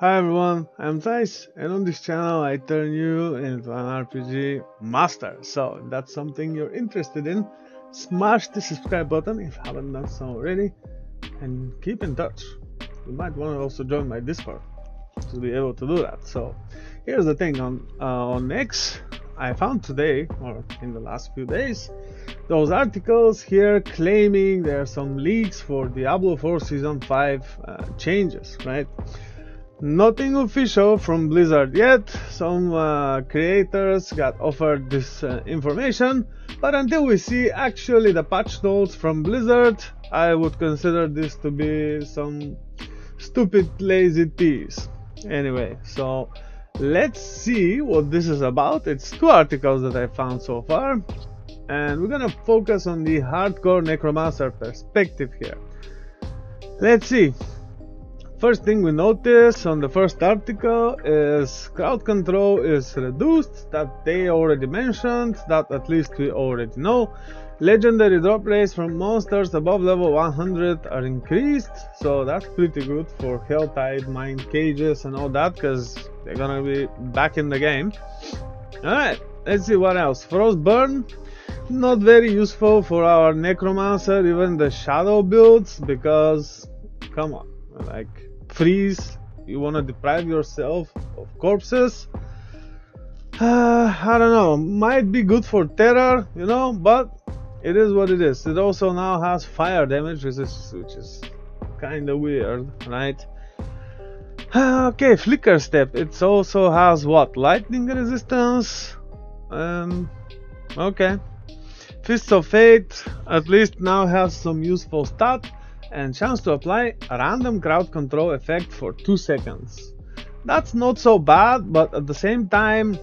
Hi everyone, I'm Zeiss and on this channel I turn you into an RPG master. So if that's something you're interested in, smash the subscribe button if you haven't done so already and keep in touch. You might want to also join my Discord to be able to do that. So here's the thing on uh, on X I found today or in the last few days those articles here claiming there are some leaks for Diablo 4 Season 5 uh, changes, right? Nothing official from Blizzard yet. Some uh, creators got offered this uh, information, but until we see actually the patch notes from Blizzard, I would consider this to be some stupid lazy tease. Anyway, so let's see what this is about. It's two articles that I found so far, and we're gonna focus on the hardcore necromancer perspective here. Let's see. First thing we notice on the first article is crowd control is reduced, that they already mentioned, that at least we already know. Legendary drop rates from monsters above level 100 are increased, so that's pretty good for Helltide, Mind Cages and all that, because they're gonna be back in the game. Alright, let's see what else. Frostburn, not very useful for our Necromancer, even the Shadow builds, because, come on, like freeze you want to deprive yourself of corpses? Uh, I don't know. Might be good for terror you know but it is what it is. It also now has fire damage which is which is kind of weird right? Okay flicker step. It also has what? Lightning resistance? Um okay. Fists of fate at least now has some useful stat and chance to apply a random crowd control effect for 2 seconds. That's not so bad, but at the same time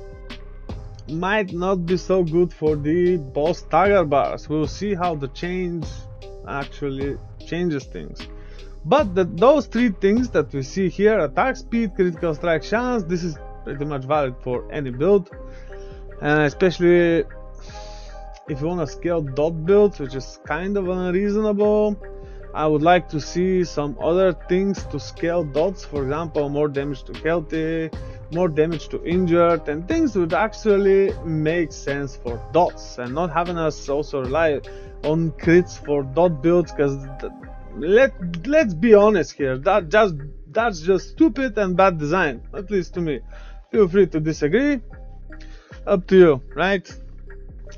might not be so good for the boss stagger bars. We'll see how the change actually changes things. But the, those three things that we see here, attack speed, critical strike chance, this is pretty much valid for any build. And especially if you want to scale dot builds, which is kind of unreasonable, I would like to see some other things to scale dots, for example, more damage to healthy, more damage to injured, and things would actually make sense for dots and not having us also rely on crits for dot builds because let let's be honest here that just that's just stupid and bad design at least to me. Feel free to disagree. Up to you right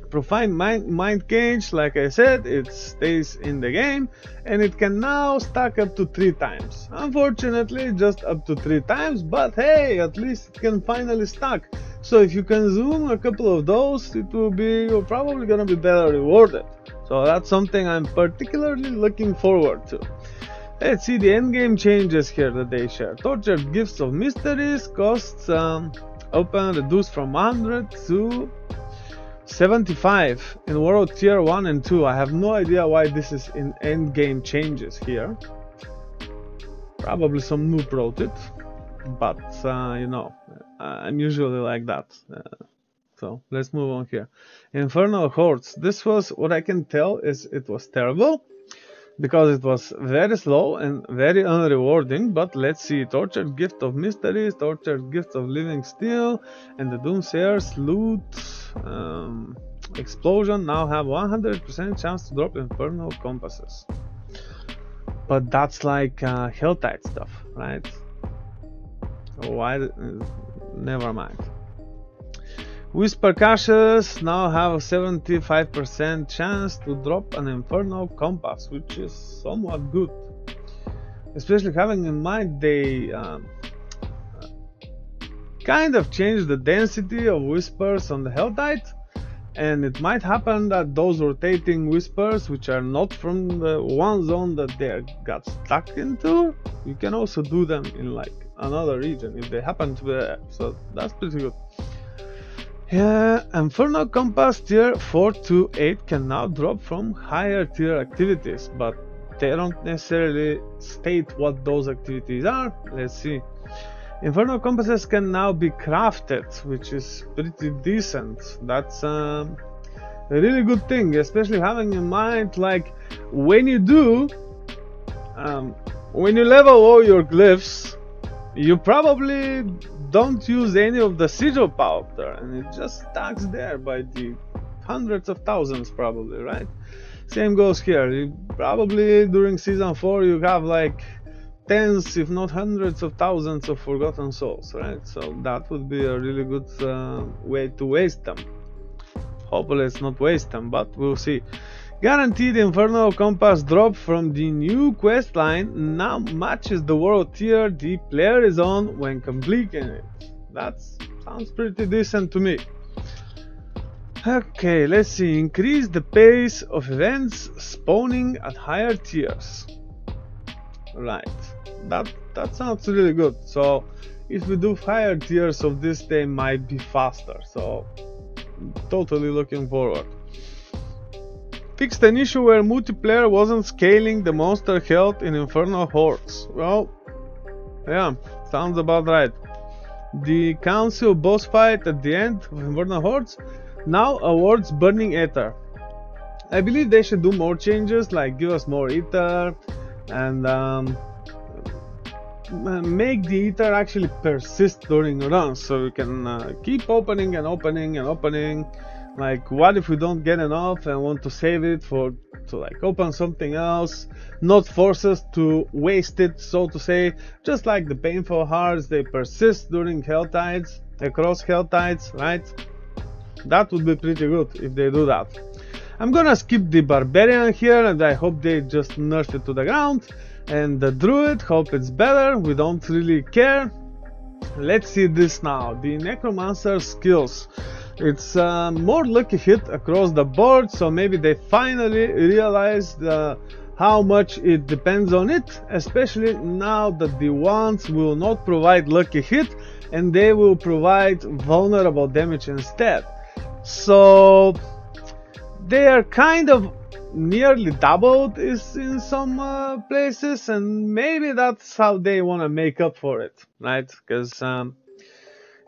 Profound mind, mind Cage, like I said, it stays in the game and it can now stack up to 3 times. Unfortunately, just up to 3 times, but hey, at least it can finally stack. So if you consume a couple of those, it will be, you're probably gonna be better rewarded. So that's something I'm particularly looking forward to. Let's see the endgame changes here that they share. Tortured Gifts of Mysteries costs um, open reduced from 100 to 75 in world tier 1 and 2 I have no idea why this is in end game changes here. Probably some noob wrote it but uh, you know I'm usually like that uh, so let's move on here. Infernal hordes. This was what I can tell is it was terrible because it was very slow and very unrewarding but let's see. Tortured gift of mysteries tortured gift of living steel and the doomsayers loot um, explosion now have 100% chance to drop infernal compasses. But that's like uh, Helltide stuff right? Why never mind Whisper caches now have a 75% chance to drop an Infernal Compass, which is somewhat good. Especially having in mind they um, kind of changed the density of Whispers on the Helltide, and it might happen that those rotating Whispers, which are not from the one zone that they got stuck into, you can also do them in like another region if they happen to be there. So that's pretty good. Yeah, Infernal Compass tier 4 to 8 can now drop from higher tier activities, but they don't necessarily state what those activities are. Let's see. Infernal Compasses can now be crafted, which is pretty decent. That's um, a really good thing, especially having in mind like when you do, um, when you level all your glyphs, you probably don't use any of the sigil powder and it just stacks there by the hundreds of thousands probably right? Same goes here. You probably during season 4 you have like tens if not hundreds of thousands of forgotten souls right? So that would be a really good uh, way to waste them. Hopefully it's not waste them but we'll see Guaranteed Infernal Compass drop from the new quest line now matches the world tier the player is on when completing it. That sounds pretty decent to me. Okay, let's see. Increase the pace of events spawning at higher tiers. Right, that that sounds really good. So, if we do higher tiers of this, they might be faster. So, totally looking forward fixed an issue where multiplayer wasn't scaling the monster health in Infernal Hordes. Well, yeah, sounds about right. The council boss fight at the end of Infernal Hordes now awards Burning Aether. I believe they should do more changes, like give us more ether and um, make the ether actually persist during runs so we can uh, keep opening and opening and opening like what if we don't get enough and want to save it for to like open something else? Not force us to waste it so to say. Just like the baneful hearts they persist during hell tides across hell tides right? That would be pretty good if they do that. I'm gonna skip the barbarian here and i hope they just nurse it to the ground. And the druid hope it's better. We don't really care. Let's see this now. The necromancer skills it's uh, more lucky hit across the board so maybe they finally realized uh, how much it depends on it especially now that the ones will not provide lucky hit and they will provide vulnerable damage instead. So they are kind of nearly doubled is in some uh, places and maybe that's how they want to make up for it right? Because um,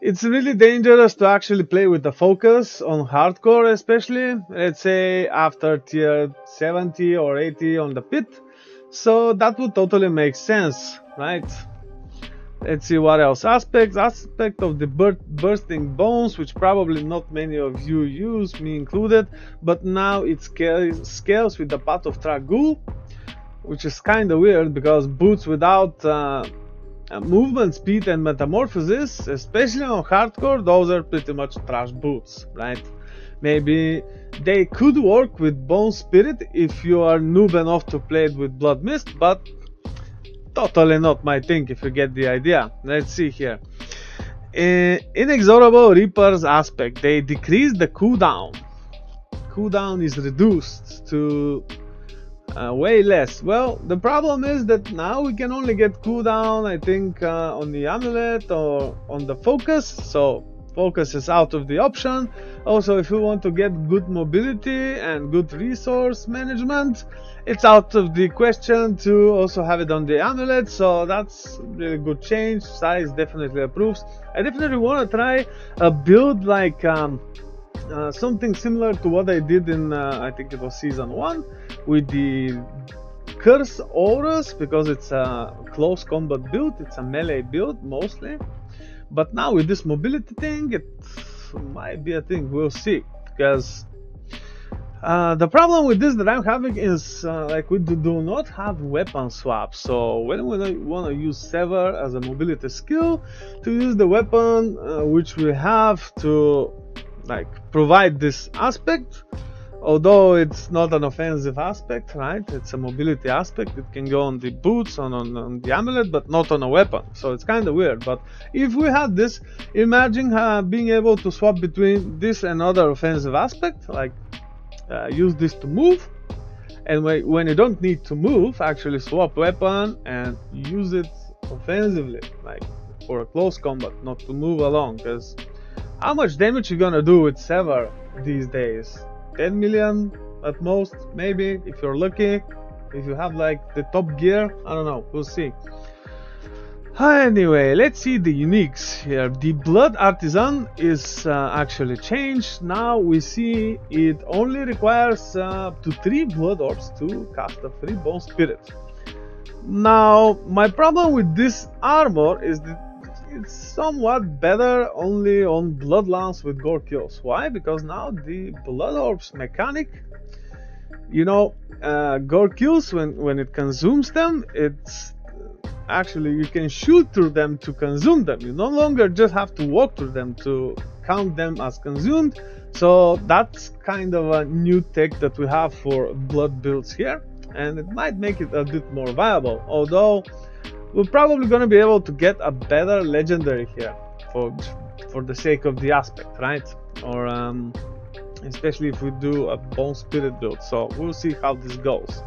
it's really dangerous to actually play with the focus on hardcore especially let's say after tier 70 or 80 on the pit. So that would totally make sense right? Let's see what else. Aspects aspect of the bur bursting bones which probably not many of you use me included but now it scales, scales with the path of Trag'Oul which is kind of weird because boots without uh, movement speed and metamorphosis, especially on hardcore, those are pretty much trash boots, right? Maybe they could work with Bone Spirit if you are noob enough to play it with Blood Mist, but totally not my thing if you get the idea. Let's see here. Uh, inexorable Reaper's aspect, they decrease the cooldown. Cooldown is reduced to uh, way less. Well, the problem is that now we can only get cooldown, I think, uh, on the amulet or on the focus. So focus is out of the option. Also, if we want to get good mobility and good resource management, it's out of the question to also have it on the amulet. So that's really good change. Zeiss definitely approves. I definitely want to try a build like um, uh, something similar to what I did in uh, I think it was season one with the curse auras because it's a close combat build it's a melee build mostly. But now with this mobility thing it might be a thing we'll see. Because uh, the problem with this that I'm having is uh, like we do not have weapon swap. So when we want to use sever as a mobility skill to use the weapon uh, which we have to like provide this aspect although it's not an offensive aspect right? It's a mobility aspect. It can go on the boots on, on, on the amulet but not on a weapon. So it's kind of weird. But if we had this imagine uh, being able to swap between this and other offensive aspect like uh, use this to move. And when you don't need to move actually swap weapon and use it offensively like for a close combat not to move along because how much damage you gonna do with Sever these days 10 million at most, maybe, if you're lucky. If you have like the top gear, I don't know, we'll see. Anyway, let's see the uniques here. The Blood Artisan is uh, actually changed. Now we see it only requires uh, to 3 Blood Orbs to cast a free Bone Spirit. Now, my problem with this armor is that it's somewhat better only on Bloodlance with Gorequills. Why? Because now the Blood Orbs mechanic, you know, uh, Gorequills, when, when it consumes them, it's actually you can shoot through them to consume them. You no longer just have to walk through them to count them as consumed. So that's kind of a new tech that we have for blood builds here, and it might make it a bit more viable. Although we're probably gonna be able to get a better legendary here for for the sake of the aspect, right? Or um, especially if we do a bone spirit build. So we'll see how this goes.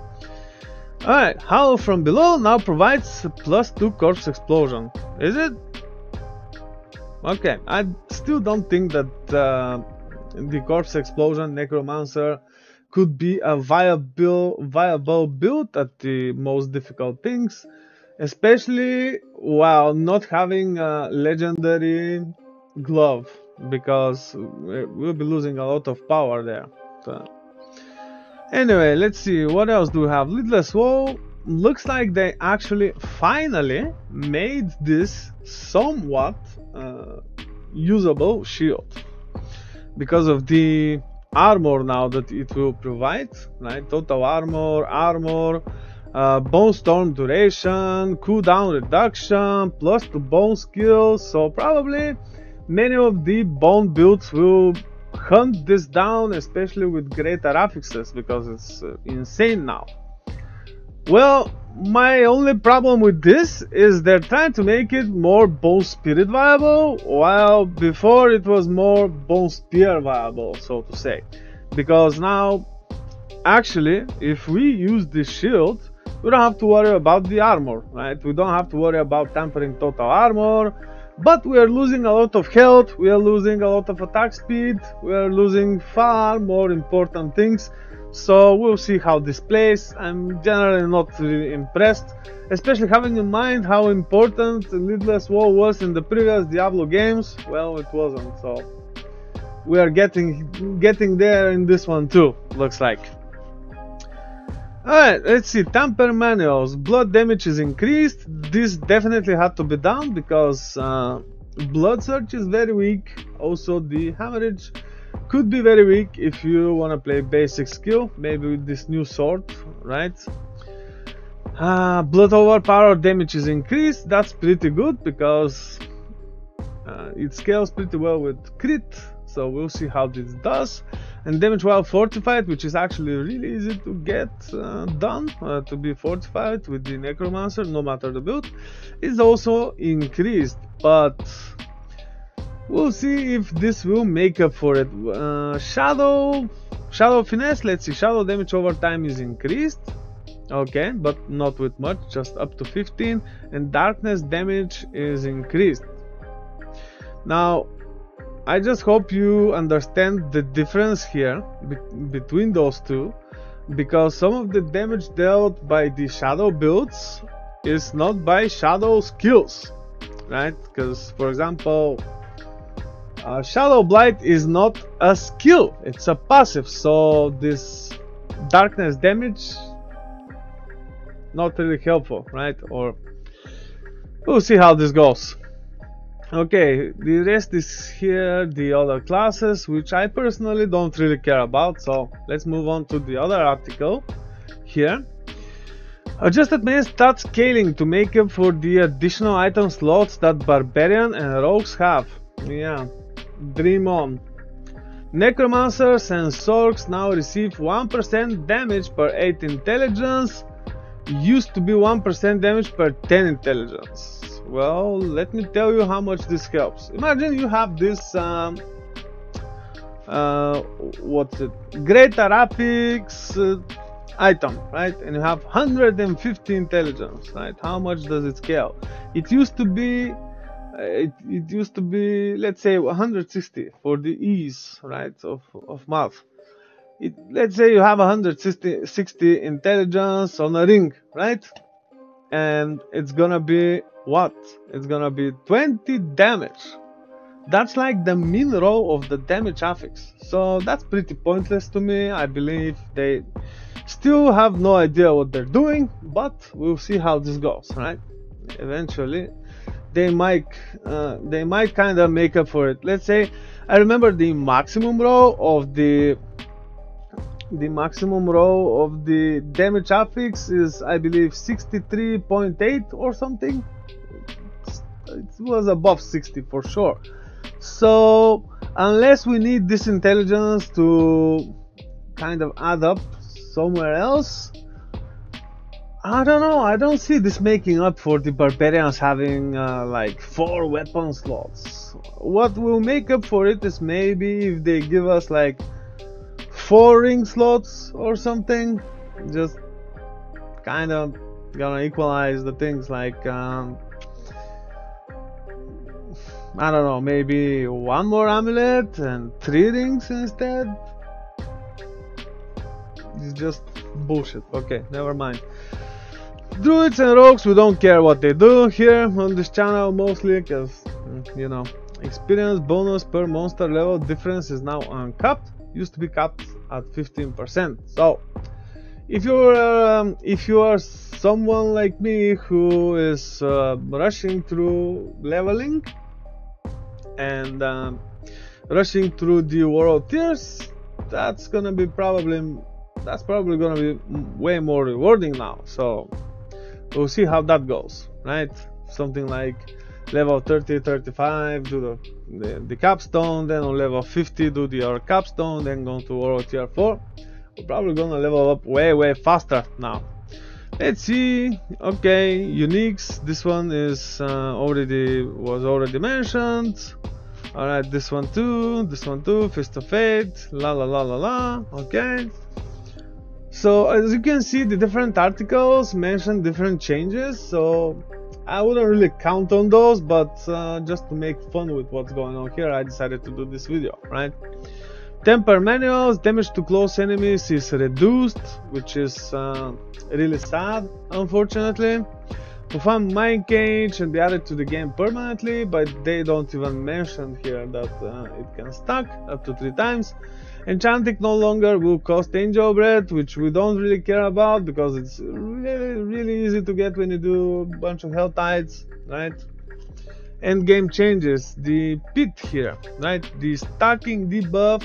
Alright, Howl from below now provides plus 2 corpse explosion. Is it? Okay, I still don't think that uh, the corpse explosion necromancer could be a viable viable build at the most difficult things, especially while not having a legendary glove because we'll be losing a lot of power there. So. Anyway, let's see, what else do we have? Lidless Wall looks like they actually finally made this somewhat uh, usable shield because of the armor now that it will provide, right? Total armor, armor, uh, bone storm duration, cooldown reduction, plus two bone skills. So probably many of the bone builds will hunt this down, especially with greater affixes, because it's uh, insane now. Well, my only problem with this is they're trying to make it more bone spirit viable, while before it was more bone spear viable, so to say. Because now, actually, if we use this shield, we don't have to worry about the armor, right? We don't have to worry about tempering total armor, but we are losing a lot of health, we are losing a lot of attack speed, we are losing far more important things. So we'll see how this plays. I'm generally not really impressed, especially having in mind how important Lidless Wall was in the previous Diablo games. Well, it wasn't, so we are getting getting there in this one too, looks like. Alright, let's see, temper manuals. Blood damage is increased. This definitely had to be done because uh, blood surge is very weak. Also, the hemorrhage could be very weak if you want to play basic skill, maybe with this new sword, right? Uh, blood overpower damage is increased. That's pretty good because uh, it scales pretty well with crit. So we'll see how this does and damage while fortified which is actually really easy to get uh, done uh, to be fortified with the necromancer no matter the build is also increased. But we'll see if this will make up for it. Uh, shadow shadow finesse let's see. Shadow damage over time is increased. Okay but not with much just up to 15 and darkness damage is increased. Now I just hope you understand the difference here be between those two because some of the damage dealt by the shadow builds is not by shadow skills right? Because for example uh, shadow blight is not a skill it's a passive so this darkness damage not really helpful right? Or we'll see how this goes okay the rest is here the other classes which I personally don't really care about so let's move on to the other article here. Adjusted main stat scaling to make up for the additional item slots that barbarian and rogues have. Yeah dream on. Necromancers and sorcs now receive 1% damage per 8 intelligence used to be 1% damage per 10 intelligence well, let me tell you how much this helps. Imagine you have this, um, uh, what's it, Greater Affix uh, item, right? And you have 150 intelligence, right? How much does it scale? It used to be, uh, it, it used to be, let's say 160 for the ease, right, of, of math. It, let's say you have 160 60 intelligence on a ring, right? And it's gonna be what? It's gonna be 20 damage. That's like the min row of the damage affix. So that's pretty pointless to me. I believe they Still have no idea what they're doing, but we'll see how this goes, right? Eventually, they might uh, they might kind of make up for it. Let's say I remember the maximum row of the the maximum row of the damage affix is I believe 63.8 or something. It was above 60 for sure. So unless we need this intelligence to kind of add up somewhere else I don't know I don't see this making up for the barbarians having uh, like four weapon slots what will make up for it is maybe if they give us like four ring slots or something just kind of gonna equalize the things like um, I don't know, maybe one more amulet and three rings instead? It's just bullshit. Okay, never mind. Druids and rogues, we don't care what they do here on this channel mostly because, mm, you know, experience bonus per monster level difference is now uncapped. Used to be capped at 15%. So, if you're um, if you are someone like me who is uh, rushing through leveling and um, rushing through the world tiers that's gonna be probably that's probably gonna be way more rewarding now so we'll see how that goes right something like level 30 35 do the, the, the capstone then on level 50 do the other capstone then go to world tier 4 we're probably gonna level up way way faster now. Let's see. Okay uniques this one is uh, already was already mentioned. All right this one too this one too fist of fate la la la la la. Okay. So as you can see the different articles mention different changes so I wouldn't really count on those but uh, just to make fun with what's going on here I decided to do this video right temper manuals damage to close enemies is reduced which is uh, really sad unfortunately to find Mind Cage and be added to the game permanently, but they don't even mention here that uh, it can stack up to 3 times. Enchanting no longer will cost Angel Bread, which we don't really care about because it's really, really easy to get when you do a bunch of Hell Tides, right? End game changes. The pit here, right? The stacking debuff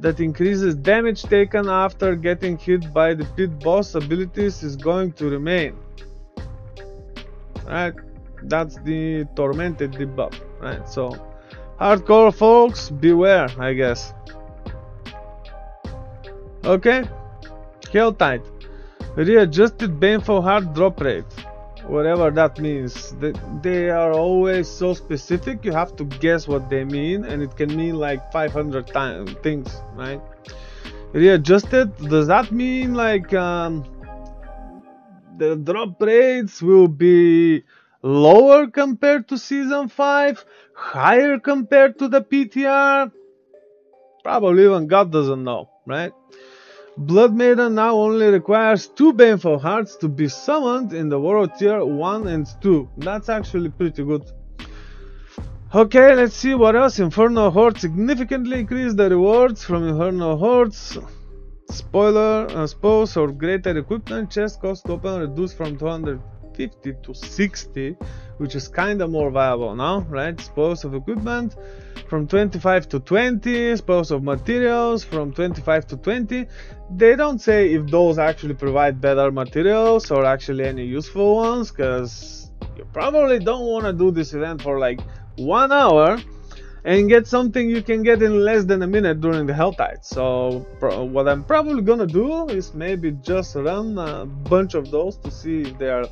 that increases damage taken after getting hit by the pit boss abilities is going to remain right that's the tormented debuff right so hardcore folks beware i guess okay? Helltide. readjusted baneful heart drop rate. Whatever that means. They, they are always so specific you have to guess what they mean and it can mean like 500 times things right? Readjusted does that mean like um, the drop rates will be lower compared to season 5 higher compared to the ptr probably even god doesn't know right? Blood maiden now only requires two baneful hearts to be summoned in the world tier 1 and 2 that's actually pretty good. Okay let's see what else. Infernal horde significantly increased the rewards from Infernal hordes. Spoiler, uh, spoils or greater equipment chest cost open reduced from 250 to 60, which is kinda more viable now, right? Spoils of equipment from 25 to 20, spoils of materials from 25 to 20. They don't say if those actually provide better materials or actually any useful ones, because you probably don't want to do this event for like one hour and get something you can get in less than a minute during the hell tide. So what i'm probably gonna do is maybe just run a bunch of those to see if they are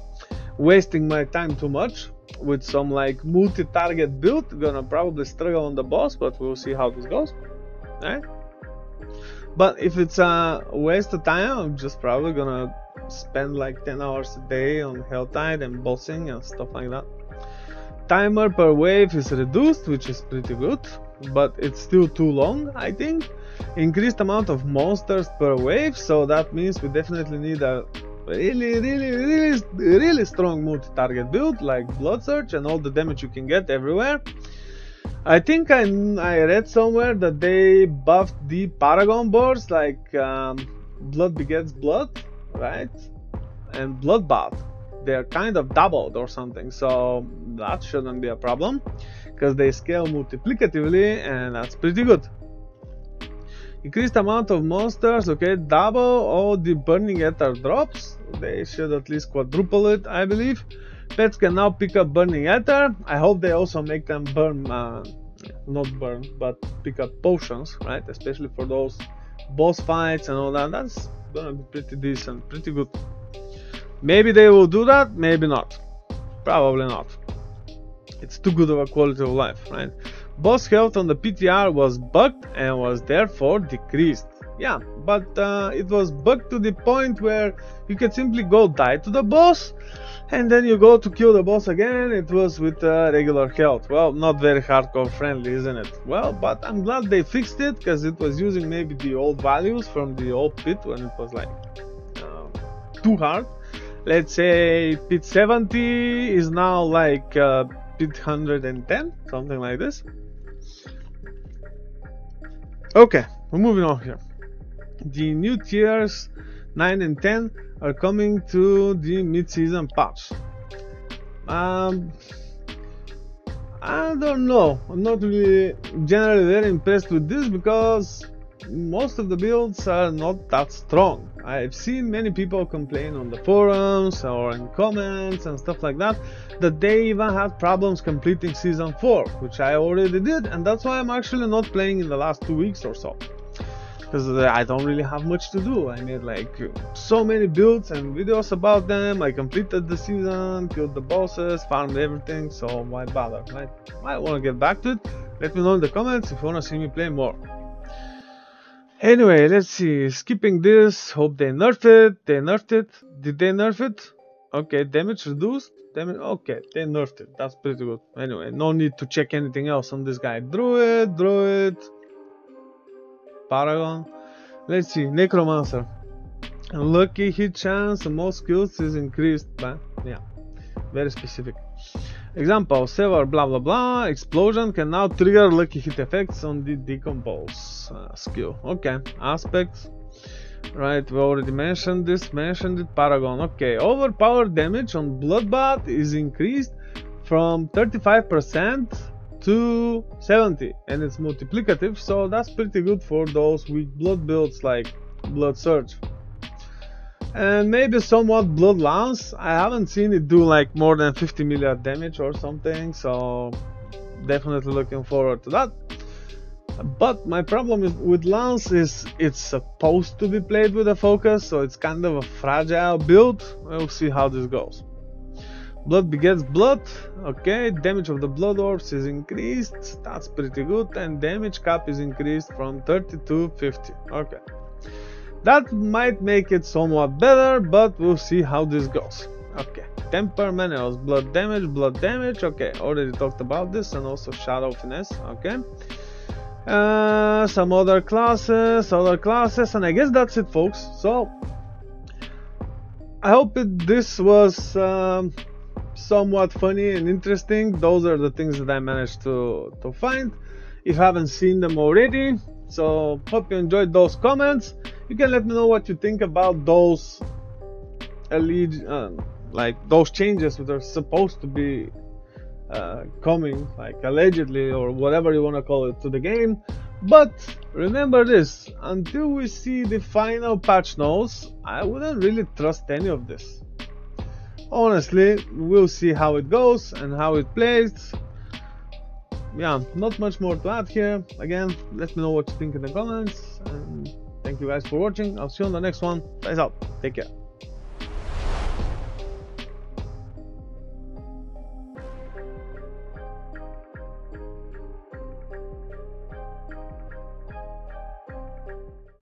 wasting my time too much with some like multi-target build. Gonna probably struggle on the boss but we'll see how this goes. Right but if it's a waste of time i'm just probably gonna spend like 10 hours a day on hell tide and bossing and stuff like that timer per wave is reduced which is pretty good but it's still too long I think. Increased amount of monsters per wave so that means we definitely need a really really really really strong multi-target build like blood surge and all the damage you can get everywhere. I think I, I read somewhere that they buffed the paragon boards like um, blood begets blood, right? And bloodbath, they're kind of doubled or something, so that shouldn't be a problem because they scale multiplicatively, and that's pretty good. Increased amount of monsters, okay, double all the burning ether drops. They should at least quadruple it, I believe. Pets can now pick up burning ether. I hope they also make them burn, uh, not burn, but pick up potions, right? Especially for those boss fights and all that. That's gonna be pretty decent, pretty good. Maybe they will do that, maybe not. Probably not. It's too good of a quality of life, right? Boss health on the PTR was bugged and was therefore decreased. Yeah, but uh, it was bugged to the point where you could simply go die to the boss and then you go to kill the boss again it was with uh, regular health well not very hardcore friendly isn't it well but i'm glad they fixed it because it was using maybe the old values from the old pit when it was like uh, too hard let's say pit 70 is now like uh, pit 110 something like this okay we're moving on here the new tiers 9 and 10 are coming to the mid-season patch. Um, I don't know. I'm not really generally very impressed with this because most of the builds are not that strong. I've seen many people complain on the forums or in comments and stuff like that that they even had problems completing season 4, which I already did, and that's why I'm actually not playing in the last two weeks or so because uh, I don't really have much to do. I made like so many builds and videos about them. I completed the season, killed the bosses, farmed everything, so why bother? I might want to get back to it. Let me know in the comments if you want to see me play more. Anyway, let's see. Skipping this, hope they nerfed it. They nerfed it. Did they nerf it? Okay, damage reduced. Damage. Okay, they nerfed it. That's pretty good. Anyway, no need to check anything else on this guy. Druid, Druid. Paragon. Let's see, Necromancer. Lucky hit chance most skills is increased by, yeah, very specific. Example, sever blah blah blah, explosion can now trigger lucky hit effects on the decompose uh, skill. Okay, aspects. Right, we already mentioned this, mentioned it, Paragon. Okay, overpowered damage on Bloodbath is increased from 35% to 70 and it's multiplicative so that's pretty good for those weak blood builds like blood surge and maybe somewhat blood lance i haven't seen it do like more than 50 million damage or something so definitely looking forward to that but my problem with lance is it's supposed to be played with a focus so it's kind of a fragile build we'll see how this goes Blood begets blood. Okay, damage of the blood orbs is increased. That's pretty good. And damage cap is increased from 30 to 50. Okay. That might make it somewhat better, but we'll see how this goes. Okay. Temper Manuals, blood damage, blood damage. Okay, already talked about this, and also Shadow Finesse. Okay. Uh, some other classes, other classes, and I guess that's it, folks. So, I hope it, this was um, somewhat funny and interesting. Those are the things that I managed to, to find. If you haven't seen them already, so hope you enjoyed those comments. You can let me know what you think about those elite, uh, like those changes that are supposed to be uh, coming, like allegedly or whatever you want to call it, to the game. But remember this: until we see the final patch notes, I wouldn't really trust any of this. Honestly we'll see how it goes and how it plays. Yeah not much more to add here. Again let me know what you think in the comments and thank you guys for watching. I'll see you on the next one. Peace out. Take care